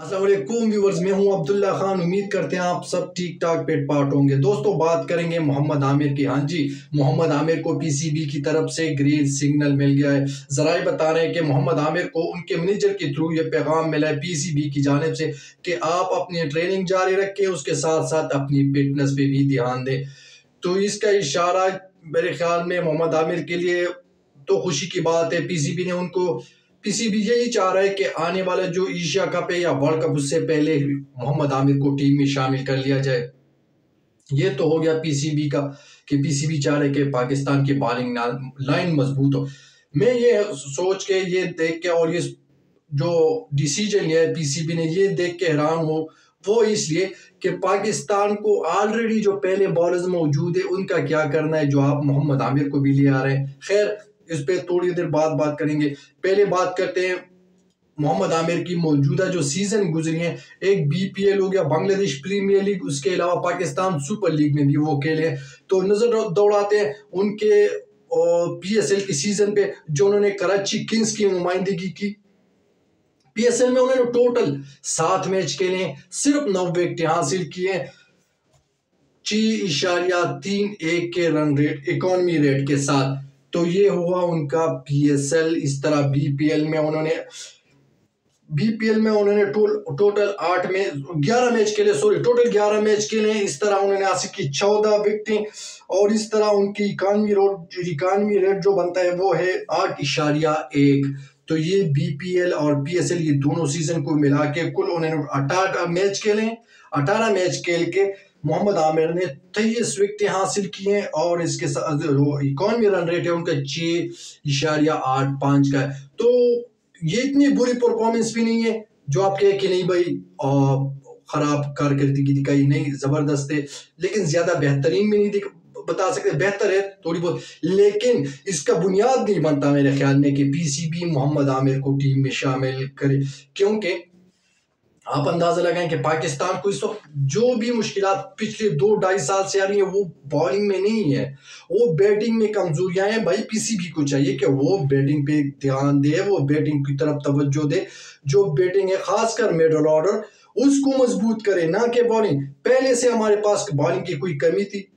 Aslam viewers मैं हूँ अब्दुल्ला खान। उम्मीद करते हैं आप सब ठीक ठाक पेट पाट होंगे। दोस्तों, बात करेंगे मोहम्मद आमिर की। हाँ जी, मोहम्मद आमिर को पीसीबी की तरफ़ से ग्रीन सिग्नल मिल गया है। जराए बता रहे हैं कि मोहम्मद आमिर को उनके मैनेजर के थ्रू ये पैगाम मिला है पीसीबी की जानब से कि आप अपनी ट्रेनिंग जारी रखें, उसके साथ साथ अपनी फिटनेस पे भी ध्यान दें। तो इसका इशारा मेरे ख्याल में मोहम्मद आमिर के लिए तो खुशी की बात है। पीसीबी ने उनको पीसीबी यही चाह रहा है कि आने वाला जो एशिया कप है या वर्ल्ड कप उससे पहले मोहम्मद आमिर को टीम में शामिल कर लिया जाए। ये तो हो गया पीसीबी का कि पीसीबी चाह रहे कि पाकिस्तान की बॉलिंग लाइन मज़बूत हो। मैं ये सोच के, ये देख के और ये जो डिसीज़न लिया है पीसीबी ने, ये देख के हैरान हो। वो इसलिए कि पाकिस्तान को ऑलरेडी जो पहले बॉलर्स मौजूद है, उनका क्या करना है जो आप मोहम्मद आमिर को भी ले आ रहे हैं। खैर इस पर थोड़ी देर बाद बात करेंगे। पहले बात करते हैं मोहम्मद आमिर की मौजूदा जो सीज़न गुजरी है, एक बीपीएल हो गया, बांग्लादेश प्रीमियर लीग उसके अलावा पाकिस्तान सुपर लीग में भी वो खेले हैं। तो नज़र दौड़ाते हैं उनके पीएसएल के सीज़न पे, जो उन्होंने कराची किंग्स की नुमाइंदगी की। पीएसएल में उन्होंने टोटल सात मैच खेले हैं, सिर्फ़ नौ विकेट हासिल किए ची इशारिया तीन एक के रन रेट इकोनॉमी रेट के साथ। तो ये हुआ उनका पीएसएल इस तरह बीपीएल में उन्होंने बीपीएल में उन्होंने टोल, टोटल आठ में, ग्यारह मैच खेले सॉरी टोटल ग्यारह मैच खेले। इस तरह उन्होंने हासिल की चौदह विकटें और इस तरह उनकी इकानवी रोड इकानवी रेट जो बनता है वो है आठ इशारिया एक। तो ये बीपीएल और पीएसएल ये दोनों सीज़न को मिला के कुल उन्होंने अठारह मैच खेले, अठारह मैच खेल के मोहम्मद आमिर ने तेईस विकटें हासिल की हैं और इसके साथ इकॉनमी रन रेट है? उनका छः इशारिया आठ पाँच का है। तो ये इतनी बुरी परफॉर्मेंस भी नहीं है जो आप कहे कि नहीं भाई खराब कारकर्दगी दिखाई नहीं, ज़बरदस्त है। लेकिन ज़्यादा बेहतरीन भी नहीं दिख बता सकते। बेहतर है, थोड़ी बहुत। लेकिन इसका बुनियाद नहीं बनता मेरे ख्याल में कि पीसीबी मोहम्मद आमिर को टीम में शामिल करे। क्योंकि आप अंदाज़ा लगाएँ कि पाकिस्तान को इस वक्त जो भी मुश्किल पिछले दो ढाई साल से आ रही है, वो बॉलिंग में नहीं है। वो बैटिंग में कमजोरियाँ हैं। भाई पीसीबी को चाहिए कि वो बैटिंग पे ध्यान दे, वो बैटिंग की तरफ़ तवज्जो दे। जो बैटिंग है, खासकर मिडल ऑर्डर उसको मज़बूत करे, ना कि बॉलिंग पहले से हमारे पास बॉलिंग की कोई कमी थी।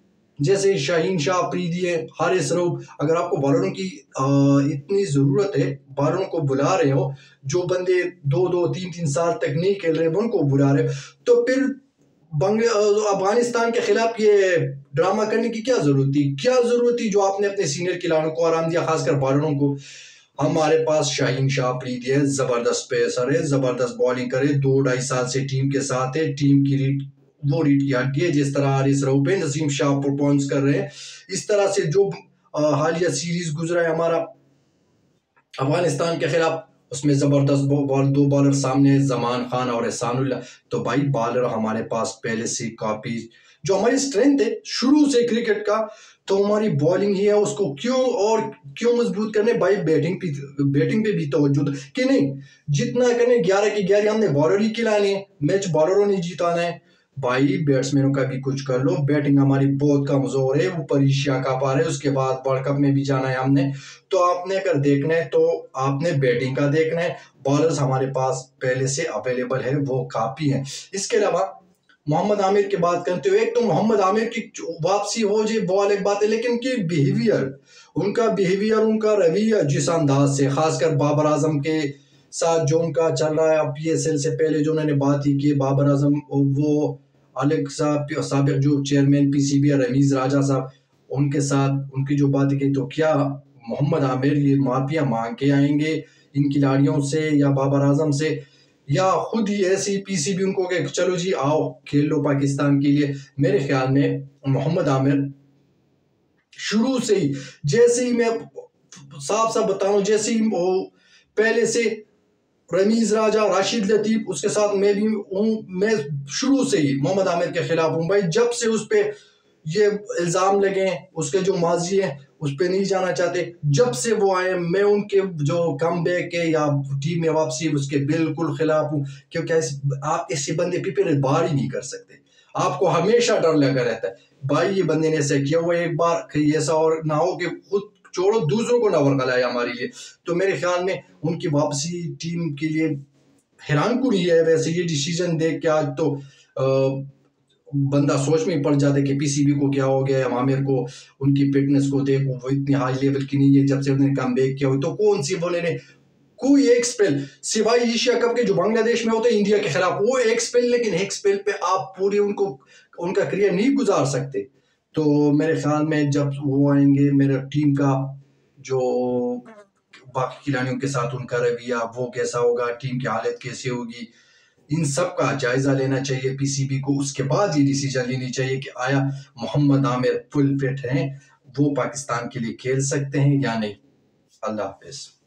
जैसे शाहीन शाह अफरीदी है हारिस रऊफ अगर आपको बॉलरों की आ, इतनी ज़रूरत है बॉलरों को बुला रहे हो जो बंदे दो दो तीन तीन साल तक नहीं खेल रहे उनको बुला रहे हो तो फिर अफ़गानिस्तान के खिलाफ ये ड्रामा करने की क्या ज़रूरत थी? क्या ज़रूरत थी जो आपने अपने सीनियर खिलाड़ियों को आराम दिया खासकर बॉलरों को? हमारे पास शाहीन शाह अफरीदी है ज़बरदस्त पेसर है ज़बरदस्त बॉलिंग करे दो ढाई साल से टीम के साथ है टीम की वो रिटियाटी है जिस तरह हारिस रऊफ नसीम शाह परफॉर्मेंस कर रहे हैं। इस तरह से जो हालिया सीरीज़ गुजरा है हमारा, अफ़गानिस्तान के खिलाफ, उसमें ज़बरदस्त बॉल, दो बॉलर सामने जमान खान और एहसानुल्ला तो भाई बॉलर हमारे पास पहले से काफ़ी, जो हमारी स्ट्रेंथ है, शुरू से क्रिकेट का तो हमारी बॉलिंग ही है, उसको क्यों और क्यों मज़बूत करने? भाई बैटिंग पे बैटिंग पे भी तवज्जो कि नहीं? जितना करने ग्यारह की ग्यारह हमने बॉलर ही खिलाने मैच बॉलरों ने जीताना है। भाई बैट्समैनों का भी कुछ कर लो। बैटिंग हमारी बहुत कमज़ोर है, ऊपर एशिया कप आ रहे उसके बाद वर्ल्ड कप में भी जाना है हमने। तो आपने अगर देखना है तो आपने बैटिंग का देखना है। बॉलर्स हमारे पास पहले से अवेलेबल है, वो काफ़ी है। इसके अलावा, मोहम्मद आमिर की बात करते हुए, एक तो मोहम्मद आमिर की वापसी हो जाए, वो अलग बात है, लेकिन उनकी बिहेवियर उनका बिहेवियर उनका रवैया जिस अंदाज से, खासकर बाबर आज़म के साथ जो उनका चल रहा है पी एस एल से पहले जो उन्होंने बात ही की, बाबर आज़म, वो अलग साहब सबक जो chairman P C B Ramiz Raja sahab, उनके साथ उनकी जो बात की तो क्या मोहम्मद आमिर ये माफिया मांग के आएँगे इन खिलाड़ियों से या बाबर आज़म से? या खुद ही ऐसी पी सी बी उनको चलो जी, आओ, खेल लो पाकिस्तान के लिए। मेरे ख्याल में मोहम्मद आमिर शुरू से ही, जैसे ही मैं साफ़ साफ़ बता रहा हूँ जैसे ही पहले से रमीज राजा राशिद लतीफ, उसके साथ मैं भी हूँ। मैं शुरू से ही मोहम्मद आमिर के खिलाफ हूँ। भाई, जब से उस पर ये इल्ज़ाम लगे, उसके जो माजी हैं, उस पर नहीं जाना चाहते। जब से वो आए, मैं उनके जो कम बैक है या टीम में वापसी, उसके बिल्कुल खिलाफ हूँ। क्योंकि आप ऐसे बंदे पे फिर बार ही नहीं कर सकते। आपको हमेशा डर लगा रहता है। भाई, ये बंदे ने ऐसा किया हुआ एक बार ऐसा और ना हो कि खुद छोड़ो दूसरों को ना वर्गलाए हमारे लिए। तो मेरे ख्याल में उनकी वापसी टीम के लिए हैरान कुन ही है वैसे ये डिसीज़न देख के आज तो आ, बंदा सोच में पड़ जाता है कि पीसीबी को क्या हो गया है आमिर को उनकी फिटनेस को देखो वो इतनी हाई लेवल की नहीं है जब से उन्होंने कम बैक किया हो तो कौन सी बोले ने? कोई एक स्पेल सिवाय एशिया कप के जो बांग्लादेश में होते हैं इंडिया के खिलाफ वो एक स्पेल लेकिन एक स्पेल पे आप पूरे उनको उनका करियर नहीं गुजार सकते। तो मेरे ख्याल में जब वो आएँगे, मेरे टीम का जो बाकी खिलाड़ियों के साथ उनका रवैया, वो कैसा होगा टीम की हालत कैसे होगी, इन सब का जायजा लेना चाहिए। पीसीबी को उसके बाद ये डिसीज़न लेनी चाहिए कि आया मोहम्मद आमिर फुल फिट हैं, वो पाकिस्तान के लिए खेल सकते हैं या नहीं। अल्लाह हाफिज़।